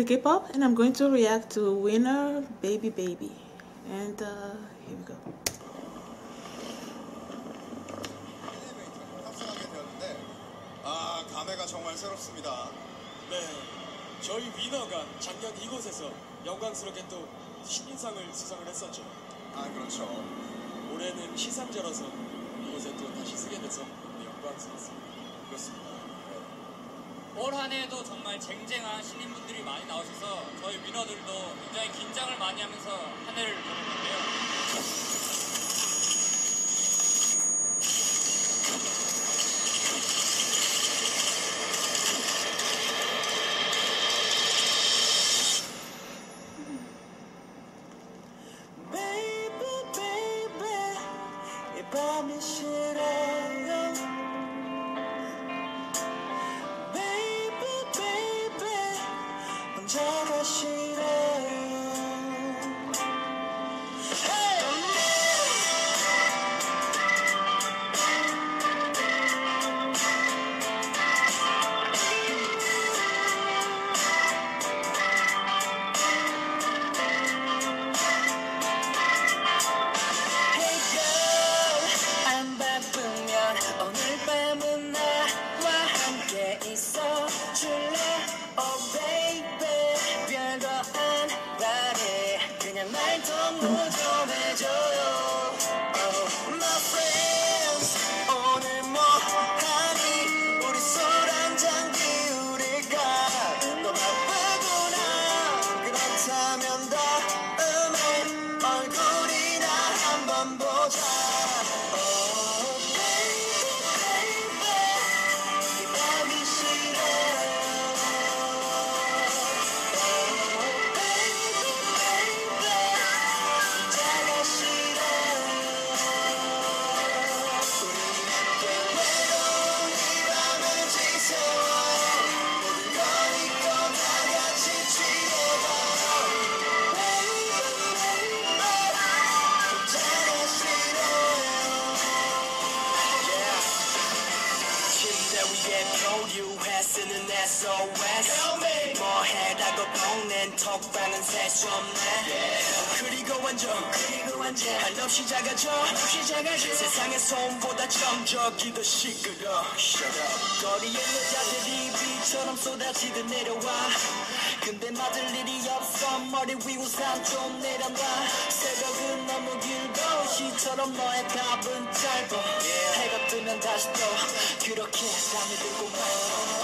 pretty K-pop, and I'm going to react to Winner Baby Baby. And uh, here we go. 아 감회가 정말 새롭습니다. 네, 저희 위너가 작년 이곳에서 영광스럽게 또 신인상을 수상을 했었죠. 아 그렇죠. 올해는 시상자로서 이곳에 또 다시 쓰게 돼서 영광스럽습니다. 그렇습니다. 올 한 해에도 정말 쟁쟁한 신인분들이 많이 나오셔서 저희 위너들도 굉장히 긴장을 많이 하면서 한 해를 보냈는데요. 제가 싫 Oh, SOS 뭐 해라고 보낸 톡방은 셀수 없네 그리고 완전 한없이 작아져 세상의 소음보다 점적이 더 시끄러 거리에 여자들이 비처럼 쏟아지듯 내려와 근데 맞을 일이 없어 머리 위 우산 좀 내려놔 새벽은 너무 길고 시처럼 너의 답은 짧아 해가 뜨면 다시 또 그렇게 잠이 들고 말고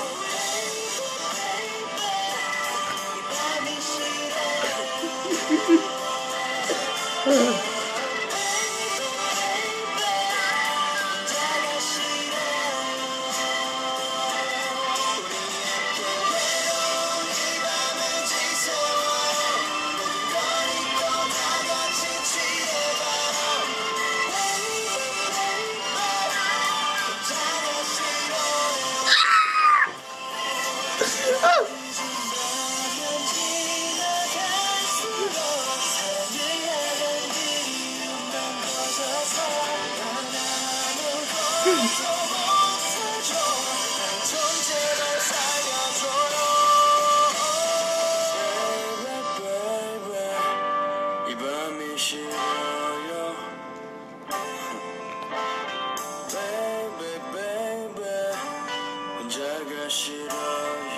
जयश्रीरा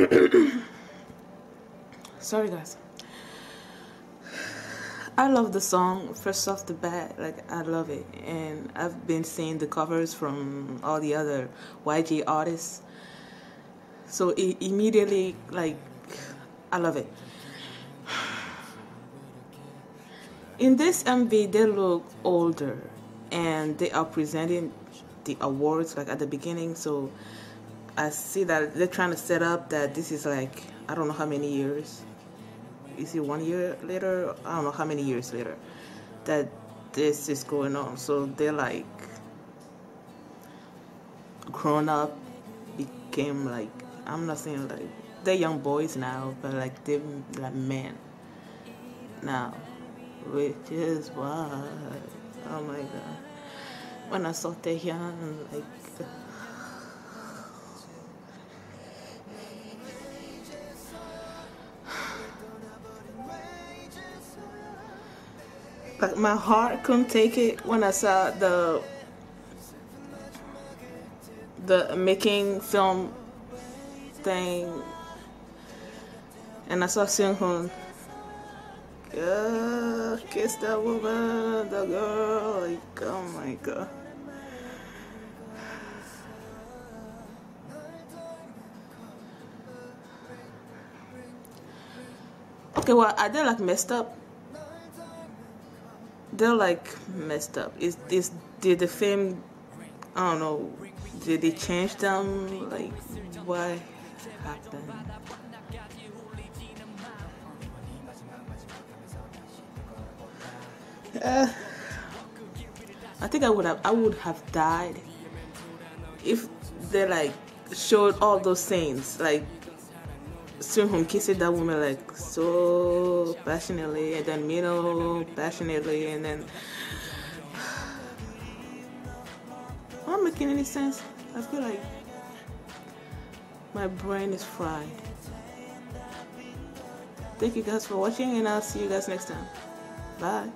Sorry, guys. I love the song first off the bat. Like I love it, and I've been seeing the covers from all the other YG artists. So it immediately, like, I love it. In this MV, they look older, and they are presenting the awards like at the beginning. So I see that they're trying to set up that this is like I don't know how many years. Is it one year later? I don't know how many years later that this is going on. So they're like grown up, became like I'm not saying like they're young boys now, but like they're like men now, which is why oh my god when I saw Taehyun like like my heart couldn't take it when I saw the the making film thing and I saw Seunghoon uh, kiss that woman, the girl, like oh my god. Okay, well, are they like messed up? They're like messed up. Is this did the film? I don't know. Did they change them? Like, what happened? Uh, I think I would have I would have died if they like showed all those scenes like Seunghoon kissing that woman like so passionately and then Minho passionately and then am not making any sense. I feel like my brain is fried. Thank you guys for watching and I'll see you guys next time. Bye.